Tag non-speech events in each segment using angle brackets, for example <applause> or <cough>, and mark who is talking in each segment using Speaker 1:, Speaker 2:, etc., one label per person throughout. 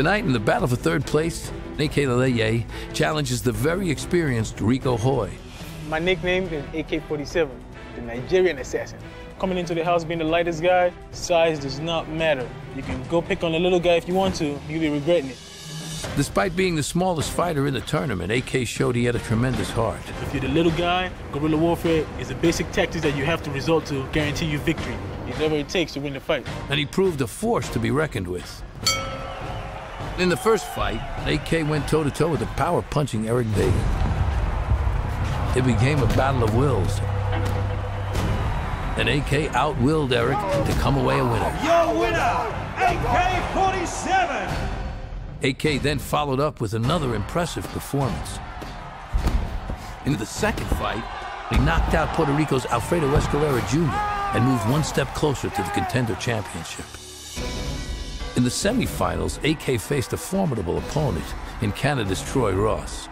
Speaker 1: Tonight, in the battle for third place, AK Laleye challenges the very experienced Rico Hoye.
Speaker 2: My nickname is AK-47, the Nigerian assassin. Coming into the house being the lightest guy, size does not matter. You can go pick on the little guy if you want to, you'll be regretting it.
Speaker 1: Despite being the smallest fighter in the tournament, AK showed he had a tremendous heart.
Speaker 2: If you're the little guy, guerrilla warfare is a basic tactic that you have to resort to guarantee you victory. Whatever it takes to win the fight.
Speaker 1: And he proved a force to be reckoned with. In the first fight, AK went toe-to-toe with the power-punching Eric Vega. It became a battle of wills. And AK outwilled Eric to come away a winner.
Speaker 3: Your winner, AK-47!
Speaker 1: AK then followed up with another impressive performance. In the second fight, he knocked out Puerto Rico's Alfredo Escalera Jr. and moved one step closer to the contender championship. In the semifinals, AK faced a formidable opponent in Canada's Troy Ross.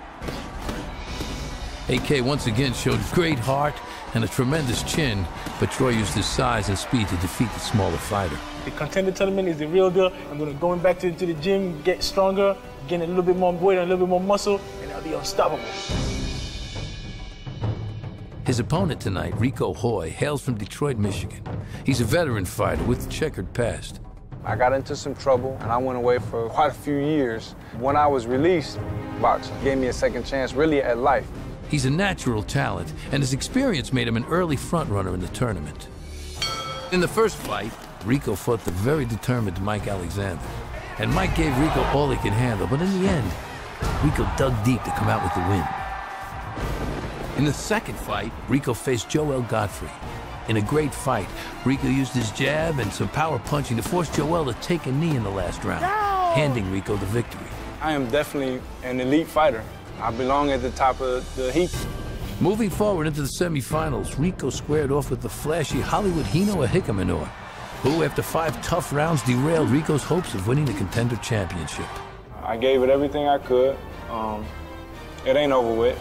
Speaker 1: AK once again showed great heart and a tremendous chin, but Troy used his size and speed to defeat the smaller fighter.
Speaker 2: The contender tournament is the real deal. I'm gonna go back to, to the gym, get stronger, gain a little bit more weight and a little bit more muscle, and I'll be unstoppable.
Speaker 1: His opponent tonight, Rico Hoye, hails from Detroit, Michigan. He's a veteran fighter with a checkered past.
Speaker 4: I got into some trouble and I went away for quite a few years. When I was released, boxing gave me a second chance really at life.
Speaker 1: He's a natural talent, and his experience made him an early frontrunner in the tournament. In the first fight, Rico fought the very determined Mike Alexander. And Mike gave Rico all he could handle, but in the end, Rico dug deep to come out with the win. In the second fight, Rico faced Joel Godfrey. In a great fight, Rico used his jab and some power punching to force Joel to take a knee in the last round, handing Rico the victory.
Speaker 4: I am definitely an elite fighter. I belong at the top of the heap.
Speaker 1: Moving forward into the semifinals, Rico squared off with the flashy Hollywood Hino Ehikhamenor, who, after five tough rounds, derailed Rico's hopes of winning the contender championship.
Speaker 4: I gave it everything I could. Um, it ain't over with.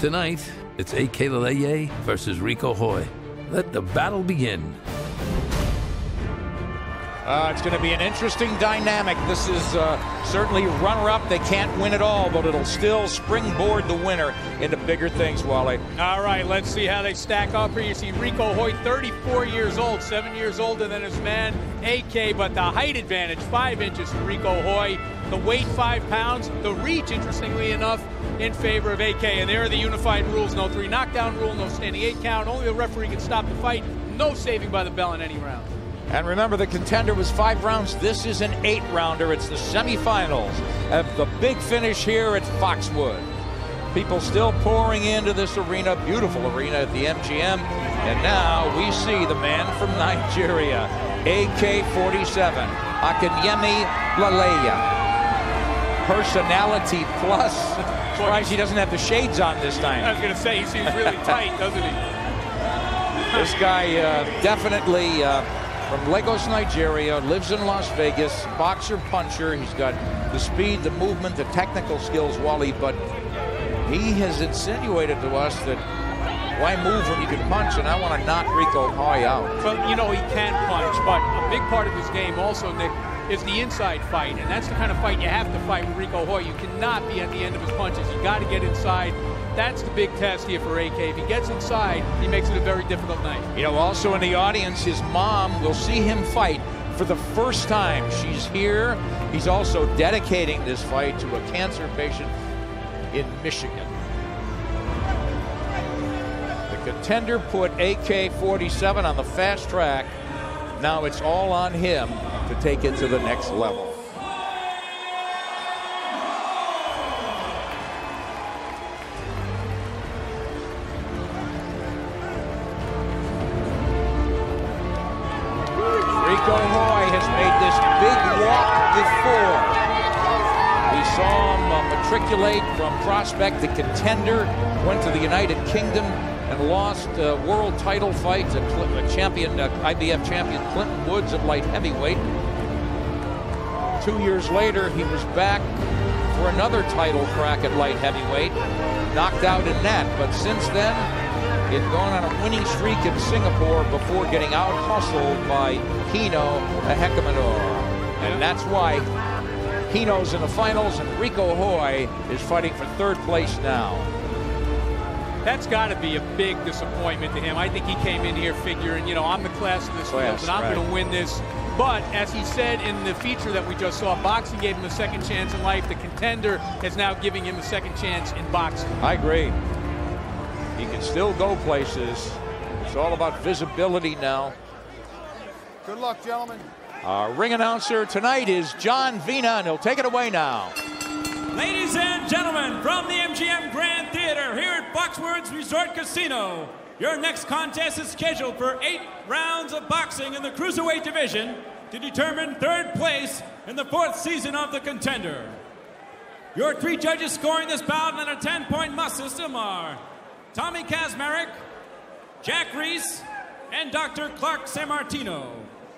Speaker 1: Tonight, it's AK Laleye versus Rico Hoye. Let the battle begin.
Speaker 5: Uh, it's going to be an interesting dynamic. This is uh, certainly runner-up. They can't win it all, but it'll still springboard the winner into bigger things, Wally.
Speaker 6: All right, let's see how they stack up here. You see Rico Hoye, 34 years old, seven years older than his man AK, but the height advantage, five inches for Rico Hoye. The weight, five pounds. The reach, interestingly enough, in favor of AK. And there are the unified rules. No three knockdown rule, no standing eight count. Only the referee can stop the fight. No saving by the bell in any round.
Speaker 5: And remember, the contender was five rounds. This is an eight rounder. It's the semifinals of the big finish here at Foxwood. People still pouring into this arena, beautiful arena at the MGM. And now we see the man from <laughs> Nigeria, AK 47, Akinyemi Laleye. Personality plus. <laughs> Surprised he doesn't have the shades on this time.
Speaker 6: I was going to say, he seems really <laughs> tight, doesn't he?
Speaker 5: This guy uh, definitely. Uh, from Lagos, Nigeria, lives in Las Vegas, boxer puncher. He's got the speed, the movement, the technical skills, Wally, but he has insinuated to us that why move when you can punch, and I want to knock Rico Hoye out.
Speaker 6: Well, you know, he can punch, but a big part of his game also, Nick, is the inside fight, and that's the kind of fight you have to fight with Rico Hoye. You cannot be at the end of his punches. You got to get inside. That's the big test here for AK. If he gets inside, he makes it a very difficult night.
Speaker 5: You know, also in the audience, his mom will see him fight for the first time. She's here. He's also dedicating this fight to a cancer patient in Michigan. The contender put AK-47 on the fast track. Now it's all on him to take it to the next level. Rico Hoye has made this big walk before. We saw him uh, matriculate from prospect to contender, went to the United Kingdom and lost a world title fight to a champion, uh, IBF champion Clinton Woods at light heavyweight. Two years later, he was back for another title crack at light heavyweight, knocked out in that. But since then, he had gone on a winning streak in Singapore before getting out hustled by Hino Ehikhamenor. And that's why Hino's in the finals, and Rico Hoye is fighting for third place now.
Speaker 6: That's got to be a big disappointment to him. I think he came in here figuring, you know, I'm the class of this
Speaker 5: Class,
Speaker 6: field, and I'm
Speaker 5: right.
Speaker 6: going to win this. But as he said in the feature that we just saw, boxing gave him a second chance in life. The contender is now giving him a second chance in boxing.
Speaker 5: I agree. He can still go places. It's all about visibility now.
Speaker 7: Good luck, gentlemen.
Speaker 5: Our ring announcer tonight is John Vina, and he'll take it away now.
Speaker 8: Ladies and gentlemen, from the MGM Grand Theater here at Foxwoods Resort Casino, your next contest is scheduled for eight rounds of boxing in the cruiserweight division to determine third place in the fourth season of the contender. Your three judges scoring this bout in a 10 point must system are Tommy Kaczmarek, Jack Reese, and Dr. Clark Sammartino.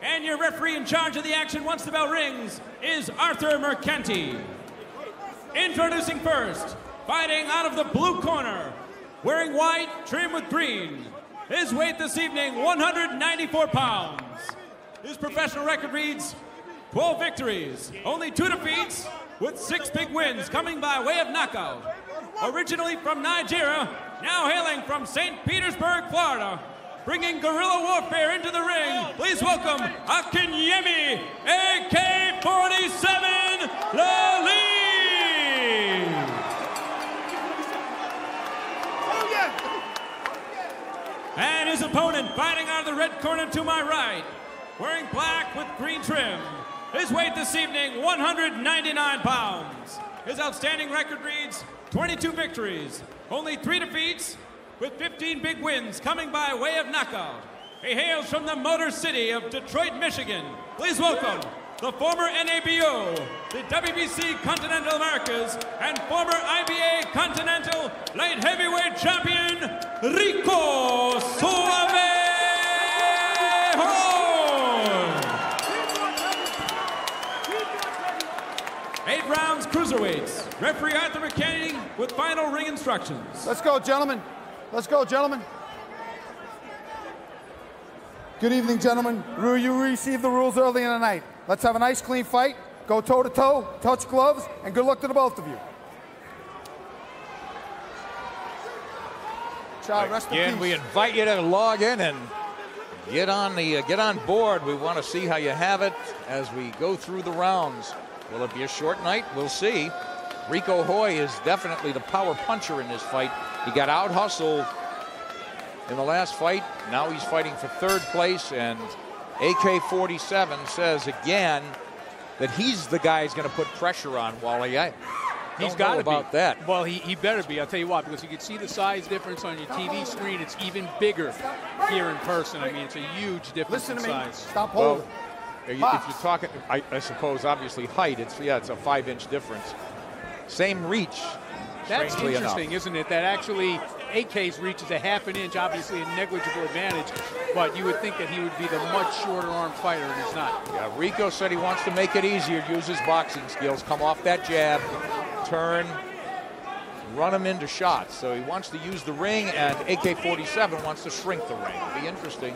Speaker 8: And your referee in charge of the action once the bell rings is Arthur Mercante. Introducing first, fighting out of the blue corner, wearing white, trimmed with green. His weight this evening, 194 pounds. His professional record reads 12 victories, only two defeats, with six big wins coming by way of knockout. Originally from Nigeria, now hailing from St. Petersburg, Florida, bringing guerrilla warfare into the ring. Please welcome Akinyemi AK-47 Lali. And his opponent fighting out of the red corner to my right, wearing black with green trim. His weight this evening, 199 pounds. His outstanding record reads 22 victories, only three defeats, with 15 big wins coming by way of knockout. He hails from the Motor City of Detroit, Michigan. Please welcome the former NABO, the WBC Continental Americas, and former IBA Continental Light Heavyweight Champion, Rico Suave Eight rounds cruiserweights. Referee Arthur Mercante with final ring instructions.
Speaker 7: Let's go, gentlemen. Let's go, gentlemen. Good evening, gentlemen. Rue, you received the rules early in the night. Let's have a nice, clean fight. Go toe to toe, touch gloves, and good luck to the both of you. Ciao, rest in
Speaker 5: Again,
Speaker 7: peace.
Speaker 5: we invite you to log in and get on the uh, get on board. We want to see how you have it as we go through the rounds. Will it be a short night? We'll see. Rico Hoye is definitely the power puncher in this fight. He got out hustled in the last fight. Now he's fighting for third place, and AK-47 says again that he's the guy who's going to put pressure on Wally. I
Speaker 6: He's
Speaker 5: don't
Speaker 6: got to
Speaker 5: about
Speaker 6: be.
Speaker 5: that.
Speaker 6: Well, he, he better be. I'll tell you what, because you can see the size difference on your TV screen. It's even bigger here in person. I mean, it's a huge difference
Speaker 7: Listen
Speaker 6: in
Speaker 7: to me.
Speaker 6: size.
Speaker 7: Stop
Speaker 5: Well,
Speaker 7: holding.
Speaker 5: Are you- if you're talking, I, I suppose, obviously height. It's yeah, it's a five-inch difference. Same reach.
Speaker 6: That's interesting,
Speaker 5: enough.
Speaker 6: isn't it? That actually AK's reach is a half an inch, obviously a negligible advantage, but you would think that he would be the much shorter arm fighter, and he's not.
Speaker 5: Yeah, Rico said he wants to make it easier. Use his boxing skills. Come off that jab, turn, run him into shots. So he wants to use the ring, and AK-47 wants to shrink the ring. It'll be interesting.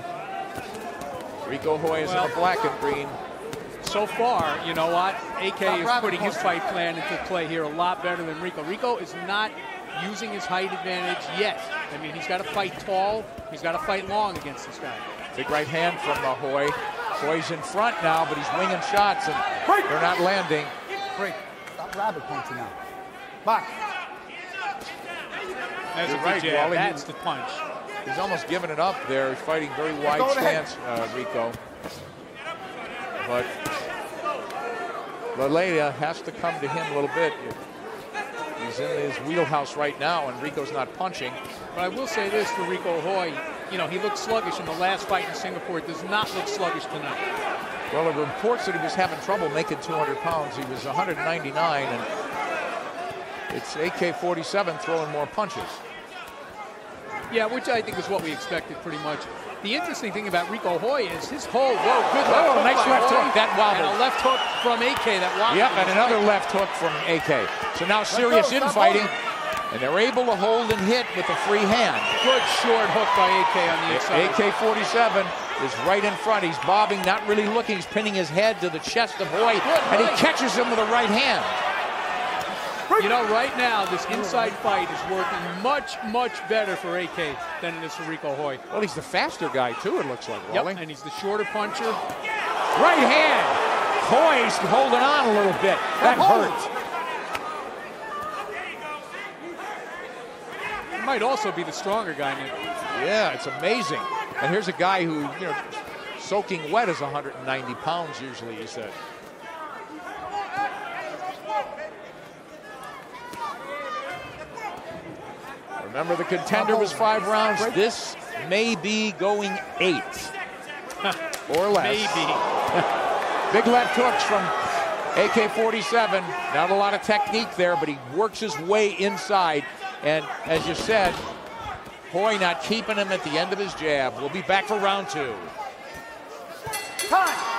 Speaker 5: Rico Hoye is in the black and green.
Speaker 6: So far, you know what? AK
Speaker 7: Stop
Speaker 6: is
Speaker 7: grabbing
Speaker 6: putting his fight plan into play here a lot better than Rico. Rico is not using his height advantage yet. I mean, he's got to fight tall. He's got to fight long against this guy.
Speaker 5: Big right hand from uh, Hoye. Hoye's in front now, but he's winging shots, and they're not landing.
Speaker 7: Break. Stop rabbit punching now. Box.
Speaker 6: That's
Speaker 5: You're
Speaker 6: a
Speaker 5: right,
Speaker 6: jab.
Speaker 5: Wally.
Speaker 6: That's the punch.
Speaker 5: He's almost giving it up there. He's fighting very wide stance, uh, Rico. But Laleye has to come to him a little bit. He's in his wheelhouse right now, and Rico's not punching.
Speaker 6: But I will say this for Rico Hoye. You know, he looked sluggish in the last fight in Singapore. Does not look sluggish tonight.
Speaker 5: Well, the reports that he was having trouble making 200 pounds. He was 199, and it's AK-47 throwing more punches.
Speaker 6: Yeah, which I think is what we expected pretty much. The interesting thing about Rico Hoye is his whole, whoa, oh, good left
Speaker 5: Oh,
Speaker 6: hook
Speaker 5: nice left
Speaker 6: Hoye,
Speaker 5: hook. That wobbled.
Speaker 6: And a left hook from AK that wobbled.
Speaker 5: Yep, and another left hook from AK. So now serious infighting,
Speaker 7: holding.
Speaker 5: and they're able to hold and hit with a free hand.
Speaker 6: Good short hook by AK on the inside.
Speaker 5: AK-47 is right in front. He's bobbing, not really looking. He's pinning his head to the chest of Hoye, and he catches him with a right hand.
Speaker 6: You know, right now, this inside fight is working much, much better for AK than it is for Rico Hoye.
Speaker 5: Well, he's the faster guy, too, it looks like, Wally.
Speaker 6: Yep, and he's the shorter puncher.
Speaker 5: Right hand. Hoye's holding on a little bit. That hurt.
Speaker 6: He might also be the stronger guy, Nick.
Speaker 5: Yeah, it's amazing. And here's a guy who, you know, soaking wet is 190 pounds usually, he said. Remember, the contender was five rounds. This may be going eight <laughs> or less.
Speaker 6: Maybe. <laughs>
Speaker 5: Big left hooks from AK-47. Not a lot of technique there, but he works his way inside. And as you said, Hoye not keeping him at the end of his jab. We'll be back for round two. Time.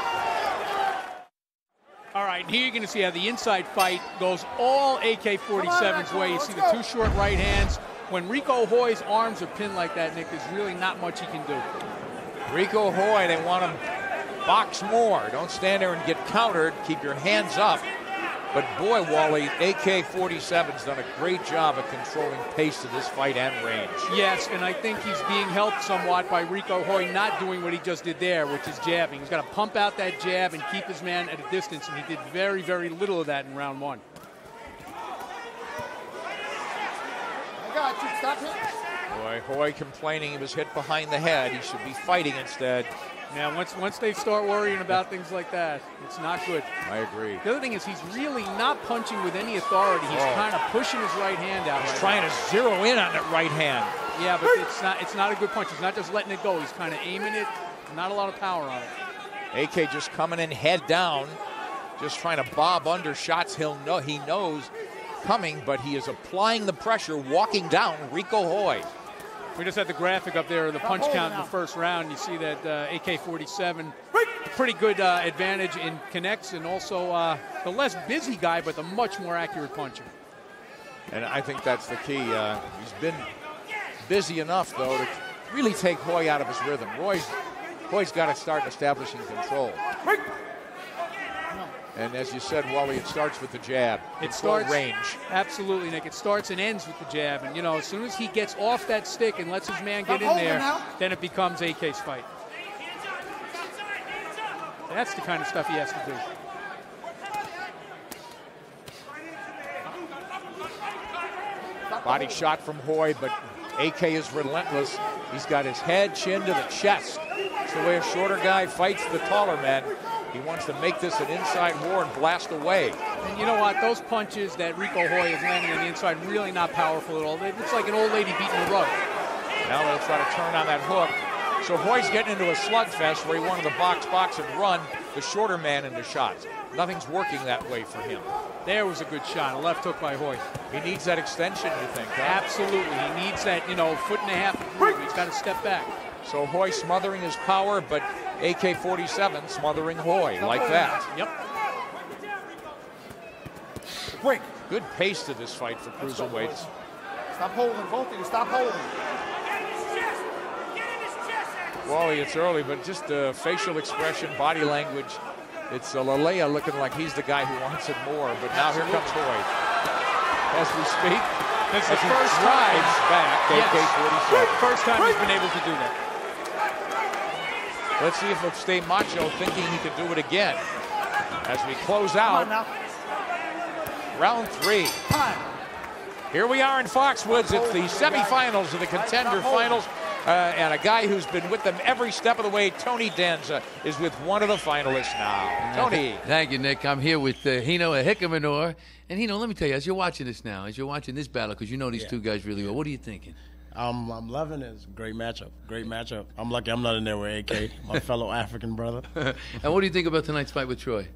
Speaker 6: All right, here you're going to see how the inside fight goes all AK-47's way. You see the two short right hands. When Rico Hoye's arms are pinned like that, Nick, there's really not much he can do.
Speaker 5: Rico Hoye, they want him box more. Don't stand there and get countered. Keep your hands up. But boy, Wally, AK-47's done a great job of controlling pace of this fight and range.
Speaker 6: Yes, and I think he's being helped somewhat by Rico Hoye not doing what he just did there, which is jabbing. He's got to pump out that jab and keep his man at a distance, and he did very, very little of that in round one.
Speaker 7: I got. Stop hitting.
Speaker 5: Boy, Hoye complaining he was hit behind the head. He should be fighting instead.
Speaker 6: Now, once once they start worrying about things like that, it's not good.
Speaker 5: I agree.
Speaker 6: The other thing is he's really not punching with any authority. He's
Speaker 5: Oh.
Speaker 6: kind of pushing his right hand out.
Speaker 5: He's
Speaker 6: right
Speaker 5: trying
Speaker 6: now.
Speaker 5: to zero in on that right hand.
Speaker 6: Yeah, but it's not it's not a good punch. He's not just letting it go. He's kind of aiming it. Not a lot of power on it.
Speaker 5: AK just coming in head down, just trying to bob under shots he'll know he knows coming, but he is applying the pressure, walking down Rico Hoye.
Speaker 6: We just had the graphic up there of the punch count in the first round. You see that uh, AK-47, pretty good uh, advantage in connects, and also uh, the less busy guy, but the much more accurate puncher.
Speaker 5: And I think that's the key. Uh, he's been busy enough, though, to really take Hoye out of his rhythm. Roy's, Hoye's got to start establishing control. And as you said, Wally, it starts with the jab.
Speaker 6: It starts
Speaker 5: range.
Speaker 6: Absolutely, Nick. It starts and ends with the jab, and you know, as soon as he gets off that stick and lets his man
Speaker 7: Stop
Speaker 6: get in there,
Speaker 7: now.
Speaker 6: then it becomes AK's fight. That's the kind of stuff he has to do.
Speaker 5: Body shot from Hoye, but AK is relentless. He's got his head, chin to the chest. It's the way a shorter guy fights the taller man. He wants to make this an inside war and blast away.
Speaker 6: And you know what? Those punches that Rico Hoye is landing on the inside really not powerful at all. It looks like an old lady beating a rug.
Speaker 5: Now they'll try to turn on that hook. So Hoye's getting into a slugfest where he wanted to box, box, and run the shorter man into shots. Nothing's working that way for him.
Speaker 6: There was a good shot, a left hook by Hoye.
Speaker 5: He needs that extension, you think? huh?
Speaker 6: Absolutely, he needs that, you know, foot and a half. He's got to step back.
Speaker 5: So Hoye smothering his power, but AK-47 smothering Hoye like that.
Speaker 6: Yep.
Speaker 7: Break.
Speaker 5: Good pace to this fight for cruiserweights.
Speaker 7: Stop holding. Both of you. Stop holding.
Speaker 5: Wally, it's early, but just uh, facial expression, body language. It's uh, Laleye looking like he's the guy who wants it more. But now here comes Hoye. As we speak,
Speaker 6: That's
Speaker 5: as
Speaker 6: the first
Speaker 5: drives
Speaker 6: time.
Speaker 5: back
Speaker 6: Yes.
Speaker 5: AK-47.
Speaker 6: First time he's been able to do that.
Speaker 5: Let's see if he'll stay macho, thinking he can do it again. As we close out round three. Here we are in Foxwoods. It's the semifinals of the contender finals. Uh, and a guy who's been with them every step of the way, Tony Danza, is with one of the finalists now. Tony.
Speaker 1: Thank you, Nick. I'm here with uh, Hino Hikamanor. And Hino, let me tell you, as you're watching this now, as you're watching this battle, because you know these two guys really well, what are you thinking?
Speaker 9: Um, I'm loving it. It's a great matchup. Great matchup. I'm lucky I'm not in there with AK, my <laughs> fellow African brother. <laughs>
Speaker 1: and what do you think about tonight's fight with Troy?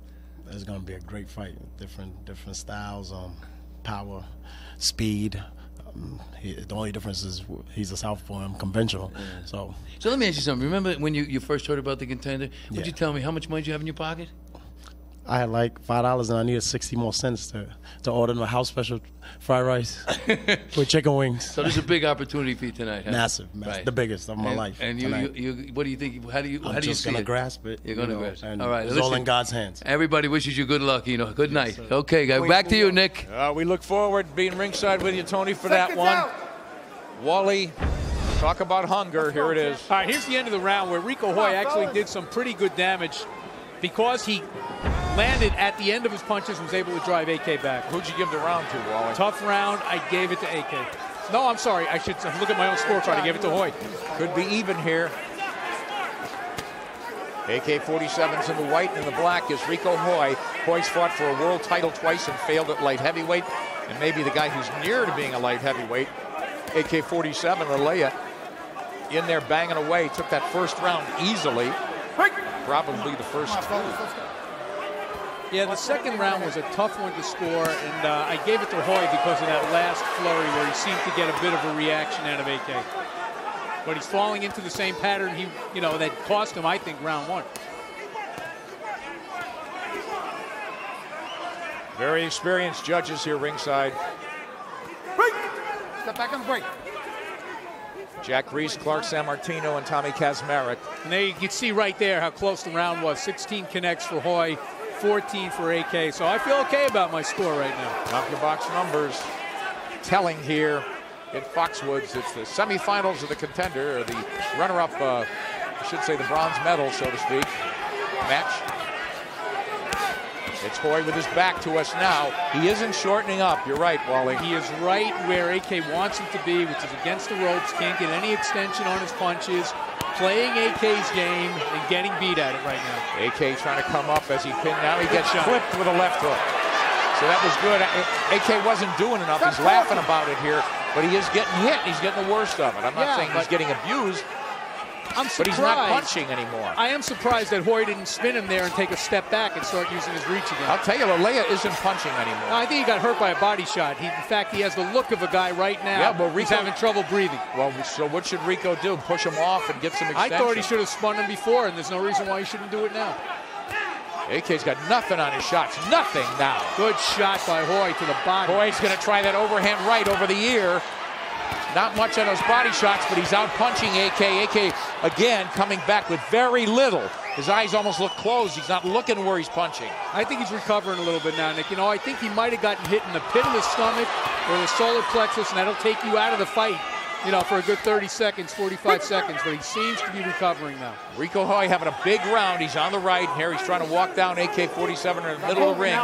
Speaker 9: It's gonna be a great fight. Different different styles, um, power, speed. Um, he, the only difference is he's a southpaw. I'm conventional. So
Speaker 1: So let me ask you something. Remember when you, you first heard about the contender? Would
Speaker 9: Yeah.
Speaker 1: you tell me how much money you have in your pocket?
Speaker 9: I had like five dollars and I needed sixty more cents to, to order a house special fried rice <laughs> with chicken wings.
Speaker 1: So there's a big opportunity for you tonight. Huh?
Speaker 9: Massive, massive.
Speaker 1: Right.
Speaker 9: the biggest of my
Speaker 1: and,
Speaker 9: life.
Speaker 1: And you, you, you, what do you think? How do you,
Speaker 9: I'm
Speaker 1: how do you
Speaker 9: just
Speaker 1: see
Speaker 9: gonna
Speaker 1: it?
Speaker 9: grasp it.
Speaker 1: You're gonna
Speaker 9: know,
Speaker 1: grasp. it. All right,
Speaker 9: It's all in God's hands.
Speaker 1: Everybody wishes you good luck. You know, good night. Okay, guys, back to you, Nick.
Speaker 5: Uh, we look forward to being ringside with you, Tony, for that one. Wally, talk about hunger. Here it is.
Speaker 6: All right, here's the end of the round where Rico Hoye actually did some pretty good damage because he landed at the end of his punches and was able to drive AK back.
Speaker 5: Who'd you give the round to, Wally?
Speaker 6: Tough round. I gave it to AK. No, I'm sorry. I should look at my own scorecard. I gave it to Hoye.
Speaker 5: Could be even here. AK-47's in the white and the black is Rico Hoye. Hoye's fought for a world title twice and failed at light heavyweight. And maybe the guy who's near to being a light heavyweight, AK-47, Alea, in there banging away, took that first round easily. Probably the first two.
Speaker 6: Yeah, the second round was a tough one to score, and uh, I gave it to Hoye because of that last flurry where he seemed to get a bit of a reaction out of AK. But he's falling into the same pattern he, you know, that cost him, I think, round one.
Speaker 5: Very experienced judges here ringside.
Speaker 7: Step back on the break.
Speaker 5: Jack Reese, Clark Sammartino, and Tommy Kaczmarek.
Speaker 6: And there you can see right there how close the round was. 16 connects for Hoye, 14 for AK. So I feel okay about my score right now.
Speaker 5: Knock your box numbers telling here in Foxwoods. It's the semifinals of the contender, or the runner-up, uh, I should say the bronze medal, so to speak, match. It's Hoye with his back to us now. He isn't shortening up. You're right, Wally.
Speaker 6: He is right where AK wants him to be, which is against the ropes, can't get any extension on his punches, playing AK's game and getting beat at it right now.
Speaker 5: AK trying to come up as he pinned. Now he gets clipped with a left hook. So that was good. AK wasn't doing enough. He's laughing about it here, but he is getting hit. He's getting the worst of it. I'm not
Speaker 6: Yeah,
Speaker 5: saying he's getting abused,
Speaker 6: I'm
Speaker 5: but he's not
Speaker 6: surprised-
Speaker 5: punching anymore.
Speaker 6: I am surprised that Hoye didn't spin him there and take a step back and start using his reach again.
Speaker 5: I'll tell you, Laleye isn't punching anymore.
Speaker 6: I think he got hurt by a body shot. He, in fact, he has the look of a guy right now.
Speaker 5: Yeah, but
Speaker 6: he's
Speaker 5: Rico-
Speaker 6: having trouble breathing.
Speaker 5: Well, so what should Rico do? Push him off and get some extension?
Speaker 6: I thought he should have spun him before, and there's no reason why he shouldn't do it now.
Speaker 5: AK's got nothing on his shots. Nothing now.
Speaker 6: Good shot by Hoye to the body.
Speaker 5: Hoye's going to try that overhand right over the ear. Not much on those body shots, but he's out punching AK. AK again coming back with very little. His eyes almost look closed. He's not looking where he's punching.
Speaker 6: I think he's recovering a little bit now, Nick. You know, I think he might have gotten hit in the pit of the stomach or the solar plexus, and that'll take you out of the fight, you know, for a good 30 seconds, 45 seconds. But he seems to be recovering now.
Speaker 5: Rico Hoye having a big round. He's on the right, here he's trying to walk down AK-47 in the middle of the ring.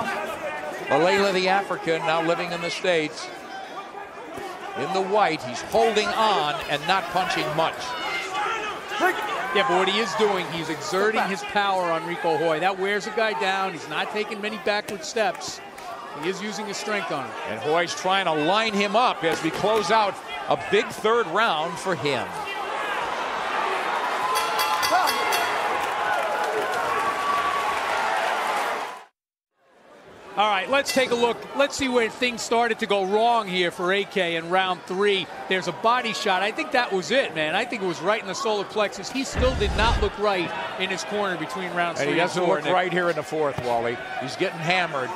Speaker 5: Alayla, the African, now living in the States. In the white, he's holding on and not punching much.
Speaker 6: Yeah, but what he is doing, he's exerting his power on Rico Hoye. That wears a guy down. He's not taking many backward steps. He is using his strength on him.
Speaker 5: And Hoye's trying to line him up as we close out a big third round for him.
Speaker 6: All right, let's take a look. Let's see where things started to go wrong here for AK in round three. There's a body shot. I think that was it, man. I think it was right in the solar plexus. He still did not look right in his corner between rounds
Speaker 5: And
Speaker 6: three
Speaker 5: he doesn't
Speaker 6: and
Speaker 5: look
Speaker 6: Nick.
Speaker 5: right here in the fourth, Wally. He's getting hammered.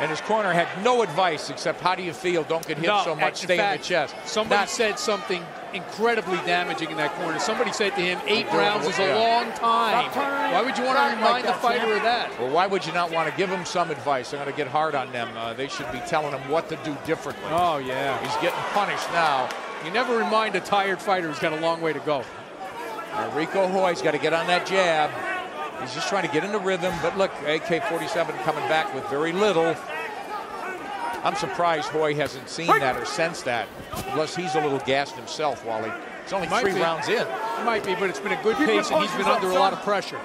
Speaker 5: And his corner had no advice except how do you feel? Don't get hit
Speaker 6: No,
Speaker 5: so much. Stay
Speaker 6: fact,
Speaker 5: in the chest.
Speaker 6: Somebody
Speaker 5: Not-
Speaker 6: said something incredibly damaging in that corner. Somebody said to him, eight rounds is a
Speaker 5: yeah.
Speaker 6: long time. Why would you want to remind the fighter of that?
Speaker 5: Well, why would you not want to give him some advice? I'm going to get hard on them. Uh, they should be telling him what to do differently.
Speaker 6: Oh, yeah.
Speaker 5: He's getting punished now.
Speaker 6: You never remind a tired fighter who's got a long way to go.
Speaker 5: Uh, Rico Hoye's got to get on that jab. He's just trying to get into rhythm. But look, AK-47 coming back with very little. I'm surprised Hoye hasn't seen that or sensed that, unless he's a little gassed himself, Wally. It's only
Speaker 6: Might
Speaker 5: three
Speaker 6: be.
Speaker 5: rounds in.
Speaker 6: It might be, but it's been a good pace, and he's been under a lot of pressure.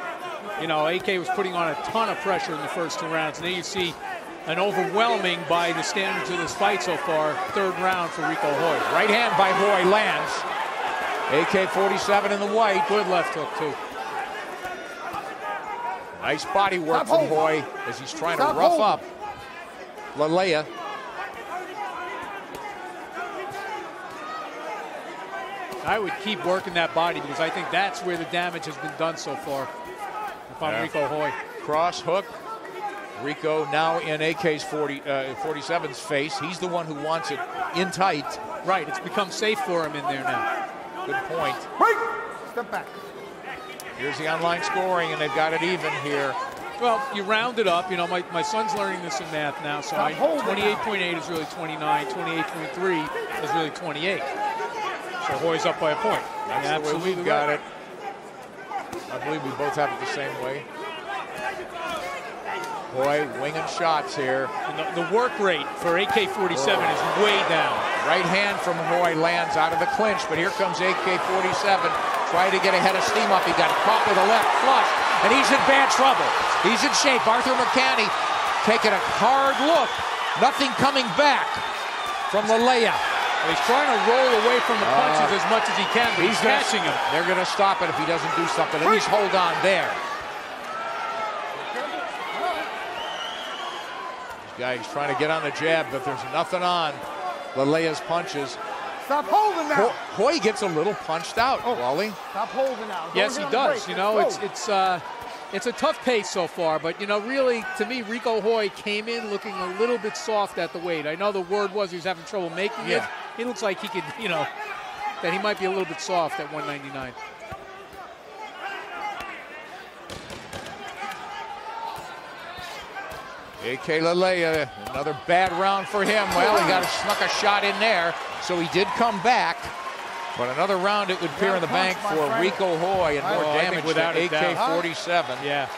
Speaker 6: You know, AK was putting on a ton of pressure in the first two rounds. And then you see an overwhelming, by the standards of this fight so far, third round for Rico Hoye.
Speaker 5: Right hand by Hoye lands. AK-47 in the white.
Speaker 6: Good left hook, too.
Speaker 5: Nice body work
Speaker 7: Stop
Speaker 5: from. Hoye as he's trying
Speaker 7: Stop
Speaker 5: to rough
Speaker 7: holding.
Speaker 5: up Laleye.
Speaker 6: I would keep working that body because I think that's where the damage has been done so far. If I'm
Speaker 5: Yeah.
Speaker 6: Rico Hoye.
Speaker 5: Cross hook. Rico now in AK's 40, uh, 47's face. He's the one who wants it in tight.
Speaker 6: Right, it's become safe for him in there now.
Speaker 5: Good point.
Speaker 7: Break! Step back.
Speaker 5: Here's the online scoring, and they've got it even here.
Speaker 6: Well, you round it up. You know, my, my son's learning this in math now, so I, 28.8 is really 29, 28.3 is really 28. So Hoye's up by a point.
Speaker 5: That's the
Speaker 6: absolutely
Speaker 5: we've got it. I believe we both have it the same way. Boy, winging shots here.
Speaker 6: The, the work rate for AK-47 is way down.
Speaker 5: Right hand from Hoye lands out of the clinch, but here comes AK-47. Trying to get ahead of steam up. He got caught with a left flush, and he's in bad trouble. He's in shape. Arthur Mercante taking a hard look. Nothing coming back from Laleye.
Speaker 6: He's trying to roll away from the punches as much as he can, but he's,
Speaker 5: gonna-
Speaker 6: catching him.
Speaker 5: They're going to stop it if he doesn't do something. At least hold on there. This guy, he's trying to get on the jab, but there's nothing on Laleye's punches.
Speaker 7: Stop holding
Speaker 5: Ho-
Speaker 7: now.
Speaker 5: Hoye gets a little punched out, Wally.
Speaker 7: Stop holding now. Don't
Speaker 6: Yes, he does.
Speaker 7: break.
Speaker 6: You know,
Speaker 7: Let's
Speaker 6: it's
Speaker 7: go.
Speaker 6: it's uh, it's a tough pace so far, but you know, really, to me, Rico Hoye came in looking a little bit soft at the weight. I know the word was he was having trouble making
Speaker 5: Yeah.
Speaker 6: it. He looks like he could, you know, that he might be a little bit soft at 199.
Speaker 5: AK Laleye, another bad round for him. Well, he got a, snuck a shot in there, so he did come back. But another round it would appear in the bank for Rico Hoye and more
Speaker 6: Oh,
Speaker 5: damage
Speaker 6: without
Speaker 5: to
Speaker 6: a.
Speaker 5: AK-47.
Speaker 6: Yeah.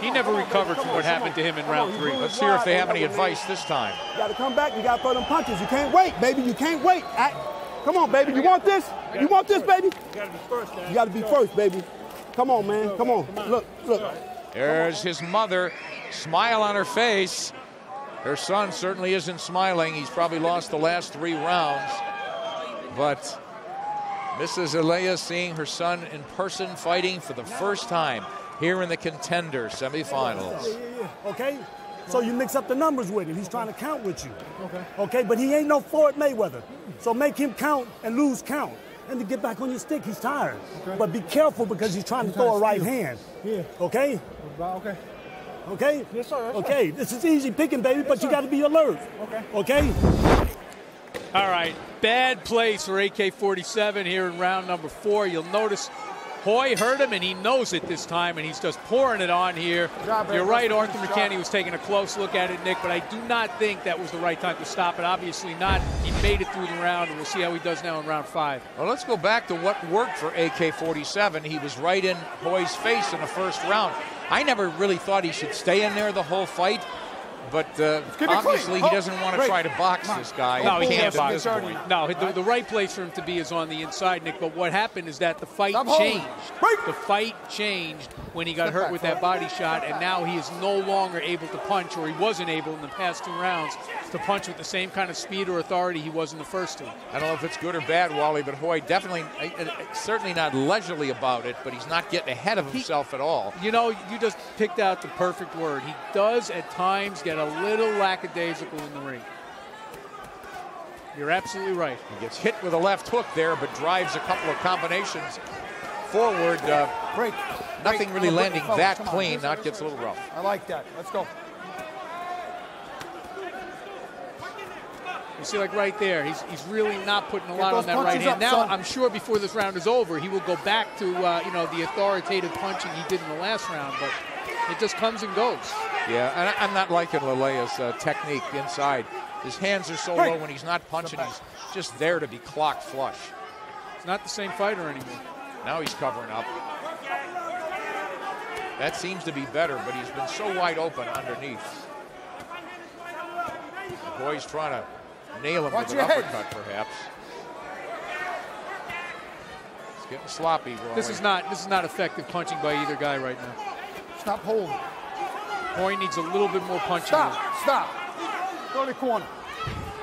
Speaker 6: He never recovered from what happened to him in round three.
Speaker 5: Let's hear if they have any advice this time.
Speaker 10: You gotta come back, you gotta throw them punches. You can't wait, baby. You can't wait. Act- Come on, baby. You want this? You want this, baby? You gotta be first, baby. Come on, man. Come on. Look, look.
Speaker 5: There's his mother, smile on her face. Her son certainly isn't smiling. He's probably lost the last three rounds. But Mrs. Alea seeing her son in person fighting for the first time here in the contender semifinals.
Speaker 10: Yeah, yeah, yeah. Okay? So you mix up the numbers with him. He's trying to count with you. Okay. Okay, but he ain't no Floyd Mayweather. So make him count and lose count. And to get back on your stick, he's tired. But be careful because he's trying to throw a right hand.
Speaker 7: Yeah.
Speaker 10: Okay?
Speaker 7: Okay.
Speaker 10: Okay?
Speaker 7: Yes, sir. Yes, sir.
Speaker 10: Okay, this is easy picking, baby, but you got to be alert.
Speaker 7: Okay.
Speaker 10: Okay?
Speaker 6: All right, bad place for AK-47 here in round number four. You'll notice Hoye hurt him, and he knows it this time, and he's just pouring it on here.
Speaker 7: job,
Speaker 6: You're right, Arthur
Speaker 7: job.
Speaker 6: Mercante was taking a close look at it, Nick, but I do not think that was the right time to stop it. Obviously not. He made it through the round, and we'll see how he does now in round five.
Speaker 5: Well, let's go back to what worked for AK-47. He was right in Hoye's face in the first round. I never really thought he should stay in there the whole fight, but uh, obviously he
Speaker 7: Oh,
Speaker 5: doesn't want to try to box this guy.
Speaker 6: No, he
Speaker 5: He
Speaker 6: can't box. No, the, the right place for him to be is on the inside, Nick. But what happened is that the fight
Speaker 7: Stop
Speaker 6: changed.
Speaker 7: Break.
Speaker 6: The fight changed when he got
Speaker 7: Step
Speaker 6: hurt
Speaker 7: back,
Speaker 6: with that body shot, and now he is no longer able to punch, or he wasn't able in the past two rounds to punch with the same kind of speed or authority he was in the first two.
Speaker 5: I don't know if it's good or bad, Wally, but Hoye definitely, uh, uh, certainly not leisurely about it, but he's not getting ahead of himself at all.
Speaker 6: You know, you just picked out the perfect word. He does at times get a little lackadaisical in the ring. You're absolutely right.
Speaker 5: He gets hit with a left hook there, but drives a couple of combinations forward. Uh,
Speaker 7: Break.
Speaker 5: nothing
Speaker 7: Break.
Speaker 5: really landing
Speaker 7: fellas,
Speaker 5: that
Speaker 7: come
Speaker 5: clean.
Speaker 7: Yes, sir,
Speaker 5: Now
Speaker 7: yes,
Speaker 5: it gets a little rough.
Speaker 7: I like that. Let's go.
Speaker 6: You see, like right there, he's, he's really not putting a lot on that right hand.
Speaker 7: up,
Speaker 6: now,
Speaker 7: son.
Speaker 6: I'm sure before this round is over, he will go back to uh, you know the authoritative punching he did in the last round, but it just comes and goes.
Speaker 5: Yeah, and I- I'm not liking Laleye's uh, technique inside. His hands are so
Speaker 7: Right.
Speaker 5: low when he's not punching. He's just there to be clocked flush.
Speaker 6: He's not the same fighter anymore.
Speaker 5: Now he's covering up. That seems to be better, but he's been so wide open underneath. The boy's trying to nail him
Speaker 7: Watch
Speaker 5: with
Speaker 7: your
Speaker 5: an
Speaker 7: head.
Speaker 5: uppercut, perhaps. It's getting sloppy.
Speaker 6: This is not this is not effective punching by either guy right now.
Speaker 7: Stop holding.
Speaker 6: Hoye needs a little bit more punching.
Speaker 7: Stop. Stop. Go to the corner.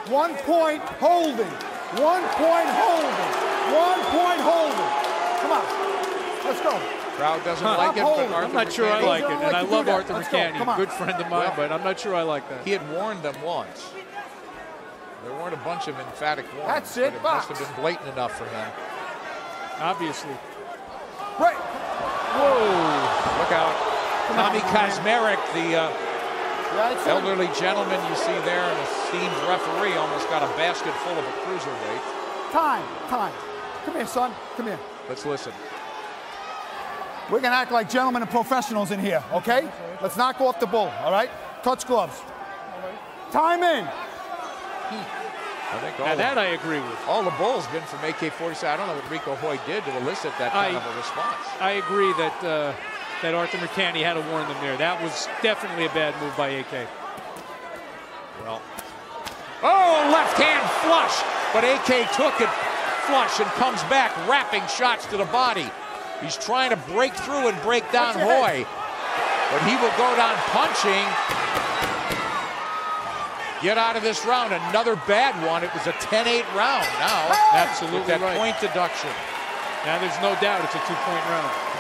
Speaker 7: One point holding. One point holding. One point holding. Come on. Let's go.
Speaker 5: Crowd doesn't
Speaker 7: Huh.
Speaker 5: like
Speaker 7: Stop
Speaker 5: it,
Speaker 7: holding.
Speaker 5: but Arthur
Speaker 6: I'm not sure I like it,
Speaker 7: don't
Speaker 6: and
Speaker 7: like
Speaker 6: I love. Arthur
Speaker 7: Let's go. Mercante,
Speaker 6: good friend of mine,
Speaker 5: Well-
Speaker 6: but I'm not sure I like that.
Speaker 5: He had warned them once. There weren't a bunch of emphatic warnings.
Speaker 7: That's it,
Speaker 5: but it
Speaker 7: box.
Speaker 5: must have been blatant enough for him.
Speaker 6: Obviously.
Speaker 7: Right.
Speaker 6: Whoa!
Speaker 5: Look out. Tommy Kaczmarek, the uh, Elderly gentleman you see there, and esteemed referee almost got a basket full of a cruiserweight.
Speaker 7: Time, time. Come here, son. Come here.
Speaker 5: Let's listen.
Speaker 7: We're gonna act like gentlemen and professionals in here, okay? Let's knock off the bull, all right? Touch gloves. Time in.
Speaker 5: I think all
Speaker 6: Now
Speaker 5: the-
Speaker 6: that I agree with.
Speaker 5: All the bulls been from AK-47. I don't know what Rico Hoye did to elicit that kind
Speaker 6: I-
Speaker 5: of a response.
Speaker 6: I agree that uh, that Arthur Mercante had to warn them there. That was definitely a bad move by AK.
Speaker 5: Well, oh, left hand flush, but AK took it flush and comes back, wrapping shots to the body. He's trying to break through and break down
Speaker 7: Watch head.
Speaker 5: Hoye, but he will go down punching. Get out of this round. Another bad one. It was a 10-8 round now. Oh!
Speaker 6: Absolutely
Speaker 5: With that
Speaker 6: right.
Speaker 5: point deduction.
Speaker 6: Now there's no doubt it's a two-point round.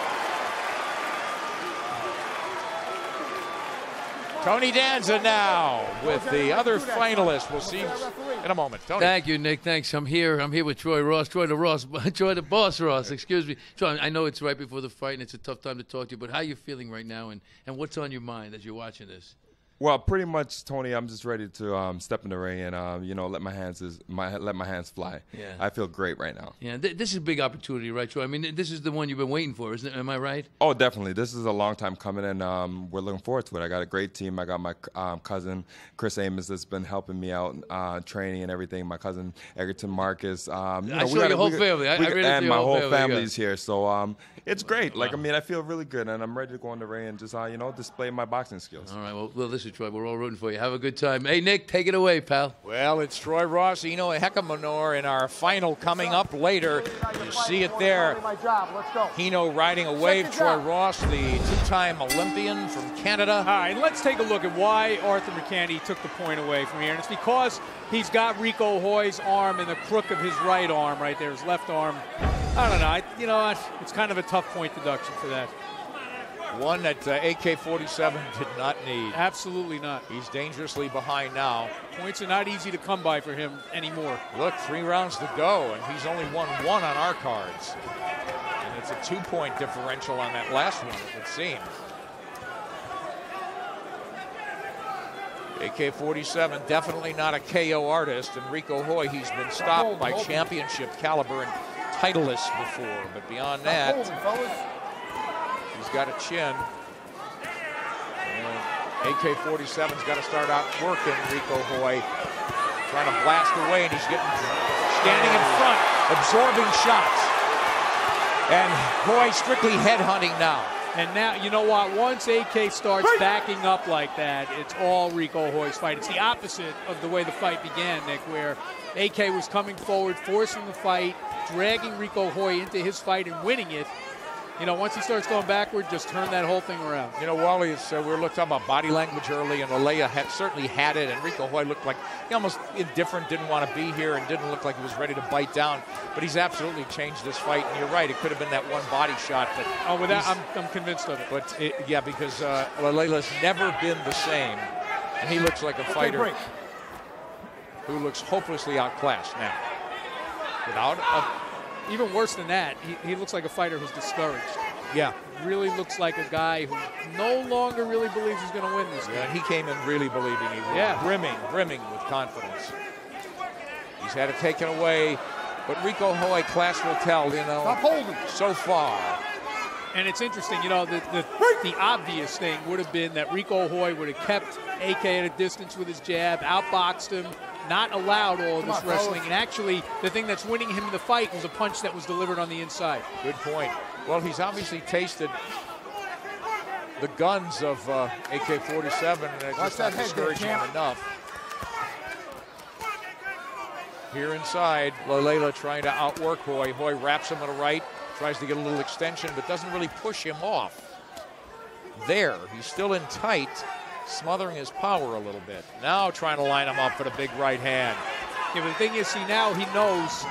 Speaker 5: Tony Danza now with the other finalists. We'll see in a moment. Tony.
Speaker 1: Thank you, Nick. Thanks. I'm here. I'm here with Troy Ross. Troy the Ross. <laughs> Troy the Boss Ross. Excuse me. Troy, I know it's right before the fight and it's a tough time to talk to you, but how are you feeling right now and, and what's on your mind as you're watching this?
Speaker 11: Well, pretty much, Tony. I'm just ready to um, step in the ring and um, you know let my hands is, my let my hands fly.
Speaker 1: Yeah.
Speaker 11: I feel great right now.
Speaker 1: Yeah, th- this is a big opportunity, right, Troy? I mean, this is the one you've been waiting for, isn't it? Am I right?
Speaker 11: Oh, definitely. This is a long time coming, and um, we're looking forward to it. I got a great team. I got my um, cousin Chris Amos that's been helping me out, uh, training and everything. My cousin Egerton Marcus. Um, you
Speaker 1: I
Speaker 11: know,
Speaker 1: saw
Speaker 11: we got
Speaker 1: your
Speaker 11: a-
Speaker 1: whole
Speaker 11: got-
Speaker 1: family. I-
Speaker 11: we
Speaker 1: I really
Speaker 11: and my
Speaker 1: whole
Speaker 11: whole
Speaker 1: family, yeah.
Speaker 11: family's here, so um, it's great. Like I mean, I feel really good, and I'm ready to go in the ring and just uh, you know display my boxing skills.
Speaker 1: All right. Well, well, listen, Troy, we're all rooting for you. Have a good time. Hey, Nick, take it away, pal.
Speaker 5: Well, it's Troy Ross, Eno Hekamanor in our final coming up later. You see it there.
Speaker 7: My job. Let's go.
Speaker 5: Hino riding a wave. Troy. Ross, the two-time Olympian from Canada.
Speaker 6: All right, let's take a look at why Arthur Mercante took the point away from here. And it's because he's got Rico Hoye's arm in the crook of his right arm right there, his left arm. I don't know. I, you know what? It's kind of a tough point deduction for that.
Speaker 5: One that uh, AK-47 did not need.
Speaker 6: Absolutely not.
Speaker 5: He's dangerously behind now.
Speaker 6: Points are not easy to come by for him anymore.
Speaker 5: Look, three rounds to go, and he's only won one on our cards. And it's a two-point differential on that last one, it would seem. AK-47, definitely not a KO artist, and Rico Hoye, he's been stopped by championship caliber and titleists before, but beyond that. He's got a chin. AK-47's got to start out working Rico Hoye, trying to blast away, and he's getting standing in front, absorbing shots. And Hoye strictly headhunting now.
Speaker 6: And now, you know what? Once AK starts backing up like that, it's all Rico Hoye's fight. It's the opposite of the way the fight began, Nick, where AK was coming forward, forcing the fight, dragging Rico Hoye into his fight and winning it. You know, once he starts going backward, just turn that whole thing around.
Speaker 5: You know, Wally, is, uh, we were talking about body language early, and Alea had certainly had it, and Rico Hoye looked like he almost indifferent, didn't want to be here, and didn't look like he was ready to bite down. But he's absolutely changed this fight, and you're right, it could have been that one body shot. But
Speaker 6: Oh, with that, I'm, I'm convinced of it.
Speaker 5: But it, yeah, because uh, Laleye's never been the same, and he looks like a fighter
Speaker 7: break.
Speaker 5: who looks hopelessly outclassed now. Without a,
Speaker 6: Even worse than that, he, he looks like a fighter who's discouraged.
Speaker 5: yeah,
Speaker 6: Really looks like a guy who no longer really believes he's going to win this
Speaker 5: yeah,
Speaker 6: game.
Speaker 5: he came in really believing he was
Speaker 6: Yeah.
Speaker 5: brimming, brimming with confidence. He's had it taken away, but Rico Hoye, class will tell, you know,
Speaker 7: Stop holding.
Speaker 5: so far.
Speaker 6: And it's interesting, you know, the, the, the obvious thing would have been that Rico Hoye would have kept AK at a distance with his jab, outboxed him, not allowed all of this
Speaker 7: on, fellas.
Speaker 6: wrestling. And actually, the thing that's winning him the fight was a punch that was delivered on the inside.
Speaker 5: Good point. Well, he's obviously tasted the guns of uh, AK-47, and it's
Speaker 7: Watch
Speaker 5: just not
Speaker 7: head
Speaker 5: discouraging enough. Here inside, Laleye trying to outwork Hoye. Hoye wraps him on the right, tries to get a little extension, but doesn't really push him off. There, he's still in tight, smothering his power a little bit. Now trying to line him up for the big right hand.
Speaker 6: Yeah, but the thing is, see, now he knows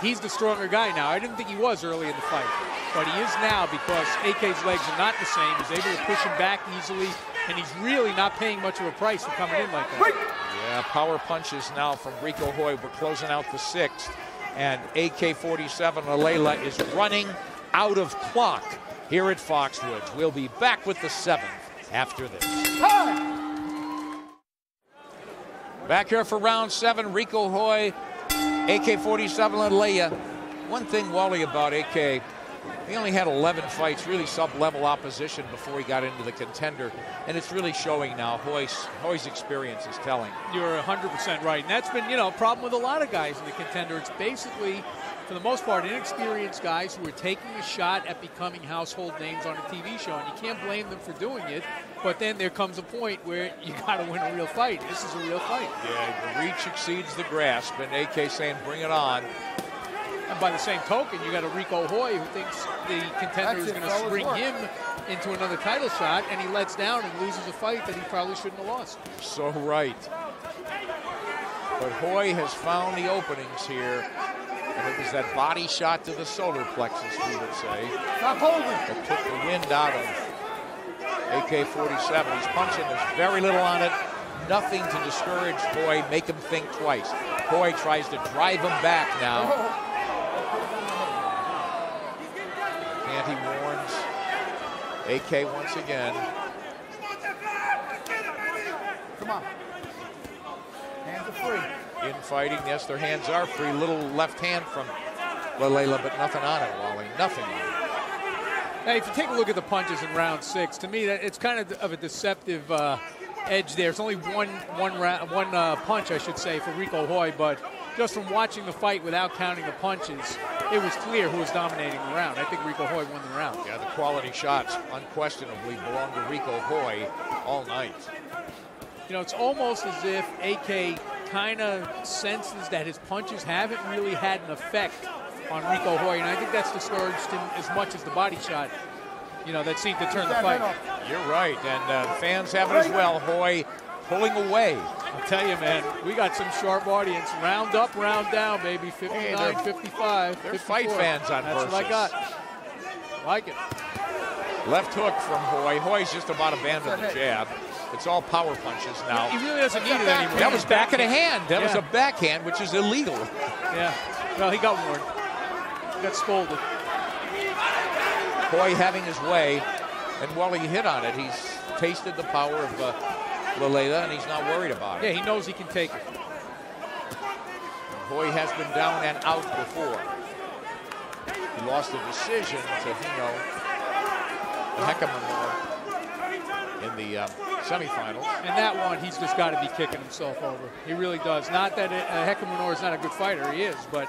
Speaker 6: he's the stronger guy now. I didn't think he was early in the fight, but he is now because AK's legs are not the same. He's able to push him back easily, and he's really not paying much of a price for coming in like that.
Speaker 5: Yeah, power punches now from Rico Hoye. We're closing out the sixth. And AK-47 Alayla is running out of clock here at Foxwoods. We'll be back with the seventh after this. Back here for round seven, Rico Hoye, AK-47 and Leia. One thing, Wally, about AK, he only had 11 fights, really sub-level opposition before he got into the contender, and it's really showing now. Hoye's, Hoye's experience is telling.
Speaker 6: You're 100% right, and that's been, you know, a problem with a lot of guys in the contender. It's basically, for the most part, inexperienced guys who are taking a shot at becoming household names on a TV show, and you can't blame them for doing it. But then there comes a point where <laughs> you got to win a real fight. This is a real fight.
Speaker 5: Yeah, the reach exceeds the grasp, and AK saying, "Bring it on."
Speaker 6: And by the same token, you got a Rico Hoye who thinks the contender
Speaker 7: That's
Speaker 6: is going to
Speaker 7: fellas,
Speaker 6: spring him into another title shot, and he lets down and loses a fight that he probably shouldn't have lost.
Speaker 5: So right. But Hoye has found the openings here. And it was that body shot to the solar plexus, we would say,
Speaker 7: Stop holding.
Speaker 5: that took the wind out of AK-47. He's punching. There's very little on it. Nothing to discourage Hoye, make him think twice. Hoye tries to drive him back now. Canty warns AK once again.
Speaker 7: Come on. Hands are free.
Speaker 5: Infighting, yes, their hands are free. Little left hand from Laleye, but nothing on it, Wally. Nothing on it.
Speaker 6: Hey, if you take a look at the punches in round six, to me, that it's kind of of a deceptive uh, edge there. It's only one one round, one uh, punch, I should say, for Rico Hoye. But just from watching the fight without counting the punches, it was clear who was dominating the round. I think Rico Hoye won the round.
Speaker 5: Yeah, the quality shots unquestionably belong to Rico Hoye all night.
Speaker 6: You know, it's almost as if AK kind of senses that his punches haven't really had an effect on Rico Hoye, and I think that's discouraged him as much as the body shot. You know, that seemed to turn the fight.
Speaker 5: You're right, and uh, fans have it as well. Hoye pulling away.
Speaker 6: I'll tell you, man, we got some sharp audience. Round up, round down, baby. 59,
Speaker 5: Hey, they're-
Speaker 6: 55.
Speaker 5: they're
Speaker 6: 54.
Speaker 5: fight fans on
Speaker 6: That's what I got. Like it.
Speaker 5: Left hook from Hoye. Hoye's just about abandoned the jab. It's all power punches now.
Speaker 6: He really doesn't need it anymore.
Speaker 5: That was back of the hand. That was a backhand, which is illegal.
Speaker 6: Yeah. Well, he got warned. He got scolded.
Speaker 5: Hoye having his way, and while he hit on it, he's tasted the power of uh, Laleye, and he's not worried about it.
Speaker 6: Yeah, he knows he can take it.
Speaker 5: Hoye has been down and out before. He lost a decision to Hino Ehikhamenor in the uh, semifinals.
Speaker 6: And that one, he's just got to be kicking himself over. He really does. Not that uh, Ehikhamenor is not a good fighter. He is. But,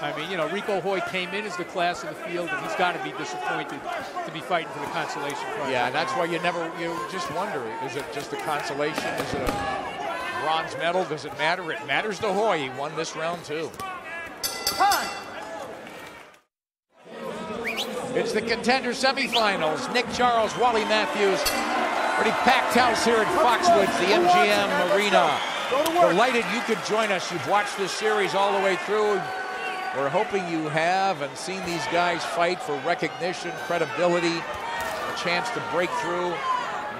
Speaker 6: I mean, you know, Rico Hoye came in as the class of the field, and he's got to be disappointed to be fighting for the consolation prize.
Speaker 5: Yeah, and that's why you never, you just wonder, is it just a consolation? Is it a bronze medal? Does it matter? It matters to Hoye. He won this round too. It's the contender semifinals. Nick Charles, Wally Matthews. Pretty packed house here at Foxwoods, the MGM Arena. Delighted you could join us. You've watched this series all the way through. We're hoping you have and seen these guys fight for recognition, credibility, a chance to break through.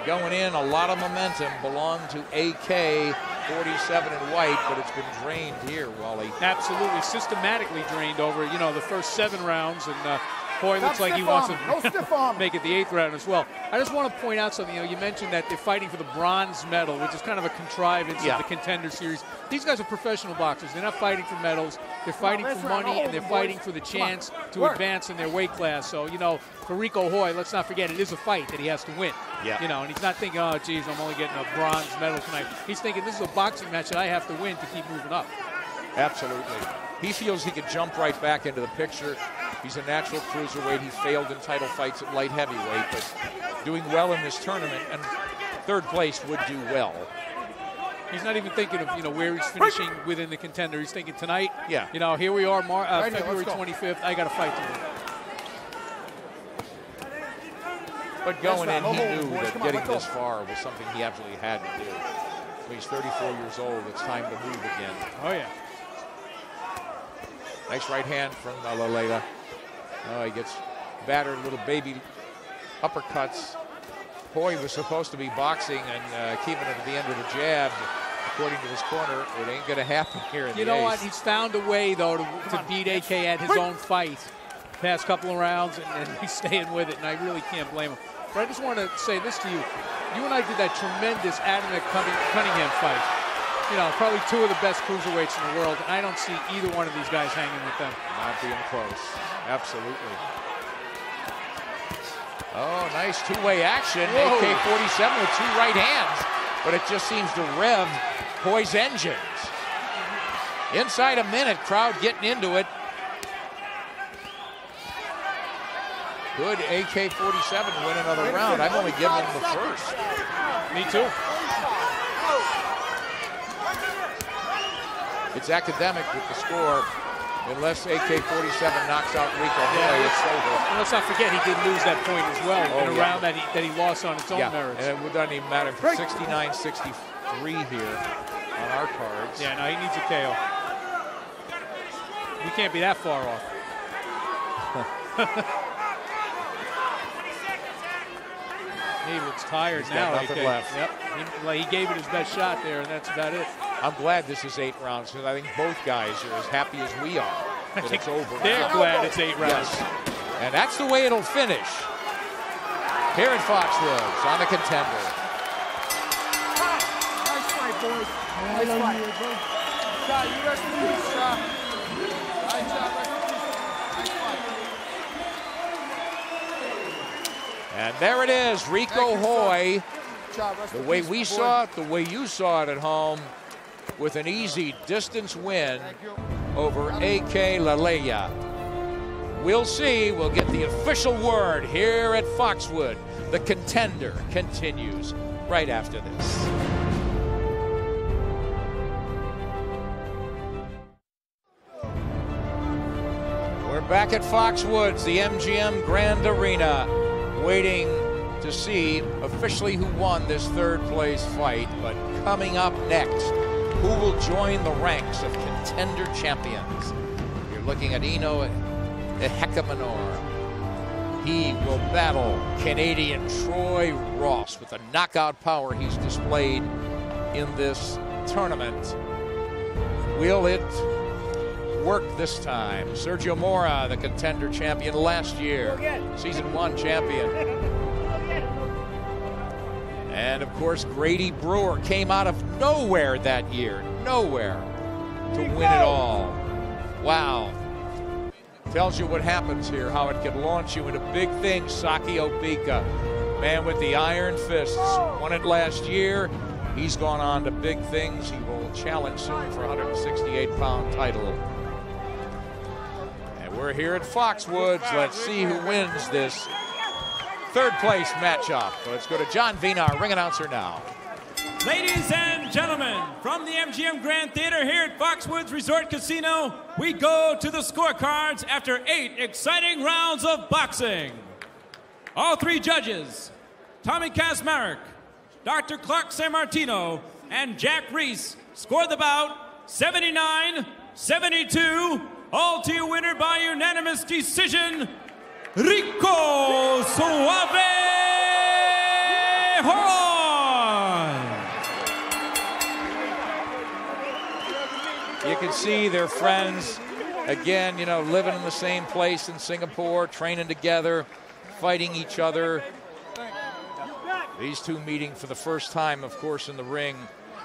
Speaker 5: Going in, a lot of momentum belonged to AK 47 and white, but it's been drained here, Wally.
Speaker 6: Absolutely, systematically drained over, you know, the first seven rounds, and uh, Hoye looks like he wants to <laughs> make it the eighth round as well. I just want to point out something. You know, you mentioned that they're fighting for the bronze medal, which is kind of a contrivance
Speaker 5: Yeah.
Speaker 6: of the contender series. These guys are professional boxers. They're not fighting for medals. They're fighting
Speaker 7: that's
Speaker 6: for money,
Speaker 7: Hold
Speaker 6: and they're fighting
Speaker 7: boys.
Speaker 6: for the chance to
Speaker 7: Work.
Speaker 6: advance in their weight class. So, you know, for Rico Hoye, let's not forget it is a fight that he has to win.
Speaker 5: Yeah.
Speaker 6: You know, and he's not thinking, oh, geez, I'm only getting a bronze medal tonight. He's thinking this is a boxing match that I have to win to keep moving up.
Speaker 5: Absolutely. He feels he could jump right back into the picture. He's a natural cruiserweight. He failed in title fights at light heavyweight, but doing well in this tournament, and third place would do well.
Speaker 6: He's not even thinking of you know where he's finishing within the contender. He's thinking tonight.
Speaker 5: Yeah.
Speaker 6: You know, here we are, Mar- uh,
Speaker 7: Right
Speaker 6: February
Speaker 7: let's
Speaker 6: 25th. I got to fight to win.
Speaker 5: But going in, he knew that getting this far was something he absolutely had to do. So he's 34 years old. It's time to move again.
Speaker 6: Oh yeah.
Speaker 5: Nice right hand from uh, Laleye. Oh, he gets battered, little baby uppercuts. Hoye was supposed to be boxing and uh, keeping it at the end of the jab. According to his corner, it ain't going to happen here in
Speaker 6: You
Speaker 5: the
Speaker 6: know what? He's found a way though to, to beat AK at his own fight. Past couple of rounds, and, and <laughs> he's staying with it, and I really can't blame him. But I just want to say this to you: you and I did that tremendous Adamek Cunning- Cunningham fight. You know, probably two of the best cruiserweights in the world, and I don't see either one of these guys hanging with them.
Speaker 5: Not being close. Absolutely. Oh, nice two-way action. AK-47 with two right hands, but it just seems to rev Hoye's engines. Inside a minute, crowd getting into it. Good AK-47 win another round. I've only given him the first.
Speaker 6: Me too.
Speaker 5: It's academic with the score. Unless AK-47 knocks out Rico Hoye, it's over.
Speaker 6: And let's not forget he did lose that point as well
Speaker 5: Oh,
Speaker 6: in a
Speaker 5: yeah.
Speaker 6: round that he, that he lost on its own
Speaker 5: Yeah,
Speaker 6: merits.
Speaker 5: and it doesn't even matter. 69-63 here on our cards.
Speaker 6: Yeah, no, he needs a KO. We can't be that far off. <laughs> he looks tired
Speaker 5: He's got
Speaker 6: now.
Speaker 5: nothing
Speaker 6: AK.
Speaker 5: left.
Speaker 6: Yep. He, like, he gave it his best shot there, and that's about it.
Speaker 5: I'm glad this is eight rounds because I think both guys are as happy as we are that it's over.
Speaker 6: They're
Speaker 5: now.
Speaker 6: glad it's eight rounds.
Speaker 5: Yes. And that's the way it'll finish. Here at Foxwoods on the contender.
Speaker 7: Nice fight, boys. Nice fight. Shot, you rest in peace, shot. Nice shot, rest in peace. Nice fight.
Speaker 5: And there it is, Rico
Speaker 7: Hoye.
Speaker 5: The way we saw it, the way you saw it at home, with an easy distance win over AK Laleye. We'll see. We'll get the official word here at Foxwood. The contender continues right after this. We're back at Foxwoods, the MGM Grand Arena, waiting to see officially who won this third place fight. But coming up next, who will join the ranks of contender champions? You're looking at Eno Ehikhamenor. He will battle Canadian Troy Ross with the knockout power he's displayed in this tournament. Will it work this time? Sergio Mora, the contender champion last year, season one champion. <laughs> And of course, Grady Brewer came out of nowhere that year, nowhere, to win it all. Wow. Tells you what happens here, how it can launch you into big things. Sakio Bika, man with the iron fists, won it last year. He's gone on to big things. He will challenge soon for 168 pound title. And we're here at Foxwoods. Let's see who wins this third place matchup. Let's go to John Vina, our ring announcer now.
Speaker 8: Ladies and gentlemen, from the MGM Grand Theater here at Foxwoods Resort Casino, we go to the scorecards after eight exciting rounds of boxing. All three judges, Tommy Kaczmarek, Dr. Clark Sammartino, and Jack Reese, scored the bout 79 72. All to winner by unanimous decision, Rico Suave Hoye.
Speaker 5: You can see their friends, again, you know, living in the same place in Singapore, training together, fighting each other. These two meeting for the first time, of course, in the ring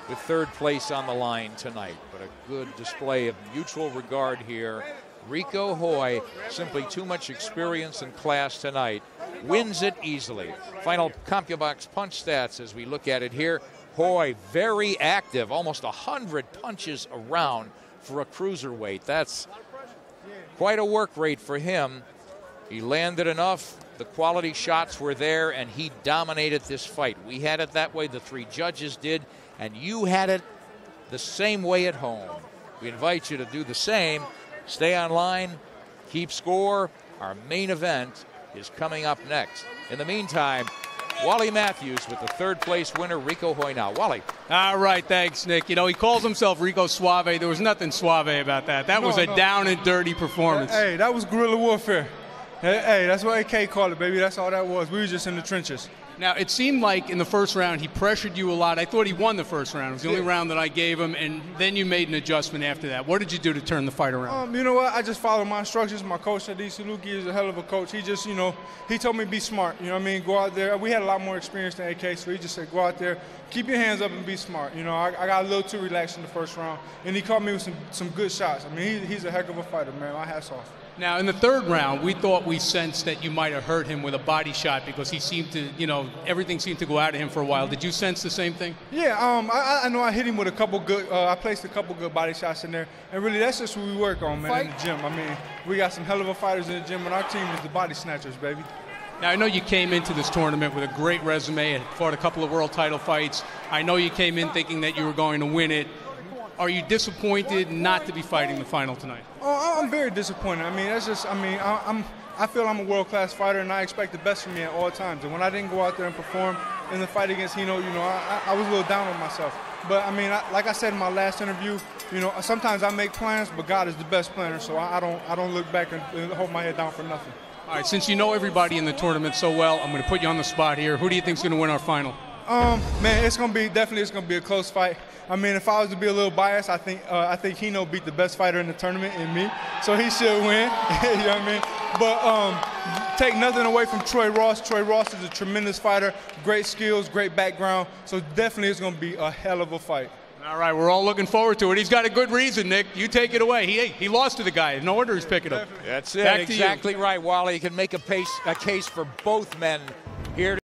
Speaker 5: with third place on the line tonight. But a good display of mutual regard here. Rico Hoye, simply too much experience and class tonight, wins it easily. Final CompuBox punch stats as we look at it here. Hoye, very active, almost 100 punches around for a cruiserweight. That's quite a work rate for him. He landed enough, the quality shots were there, and he dominated this fight. We had it that way, the three judges did, and you had it the same way at home. We invite you to do the same. Stay online, keep score. Our main event is coming up next. In the meantime, Wally Matthews with the third place winner, Rico Hoye now. Wally.
Speaker 6: All right, thanks, Nick. You know, he calls himself Rico Suave. There was nothing suave about that. That
Speaker 12: No,
Speaker 6: was a
Speaker 12: no.
Speaker 6: down and dirty performance.
Speaker 12: Hey, that was guerrilla warfare. Hey, hey, that's what AK called it, baby. That's all that was. We were just in the trenches.
Speaker 6: Now, it seemed like in the first round he pressured you a lot. I thought he won the first round. It was the only round that I gave him, and then you made an adjustment after that. What did you do to turn the fight around?
Speaker 12: Um, you know what? I just followed my instructions. My coach, Adi Saluki, is a hell of a coach. He just, you know, he told me be smart. You know what I mean? Go out there. We had a lot more experience than AK, so he just said, go out there, keep your hands up and be smart. You know, I, I got a little too relaxed in the first round, and he caught me with some, some good shots. I mean, he, he's a heck of a fighter, man. My hat's off.
Speaker 6: Now, in the third round, we thought we sensed that you might have hurt him with a body shot because he seemed to, you know, everything seemed to go out of him for a while. Did you sense the same thing?
Speaker 12: Yeah, um, I, I know I hit him with a couple good. Uh, I placed a couple good body shots in there, and really that's just what we work on, man, in the gym. I mean, we got some hell of a fighters in the gym, and our team is the body snatchers, baby.
Speaker 6: Now, I know you came into this tournament with a great resume and fought a couple of world title fights. I know you came in thinking that you were going to win it. Are you disappointed not to be fighting the final tonight?
Speaker 12: Oh, I'm very disappointed. I mean, that's just. I mean, I, I'm. I feel I'm a world-class fighter, and I expect the best from me at all times. And when I didn't go out there and perform in the fight against Hino, you know, I, I was a little down on myself. But I mean, I, like I said in my last interview, you know, sometimes I make plans, but God is the best planner. So I, I don't. I don't look back and, and hold my head down for nothing.
Speaker 6: All right, since you know everybody in the tournament so well, I'm going to put you on the spot here. Who do you think is going to win our final?
Speaker 12: Um, man, it's gonna be definitely it's gonna be a close fight. I mean, if I was to be a little biased, I think uh, I think Hino beat the best fighter in the tournament in me, so he should win. <laughs> you know what I mean? But um, take nothing away from Troy Ross. Troy Ross is a tremendous fighter, great skills, great background. So definitely it's gonna be a hell of a fight.
Speaker 6: All right, we're all looking forward to it. He's got a good reason, Nick. You take it away. He he lost to the guy. No wonder he's picking up.
Speaker 5: That's it.
Speaker 6: Back to you.
Speaker 5: exactly right, Wally. You can make a, pace, a case for both men here.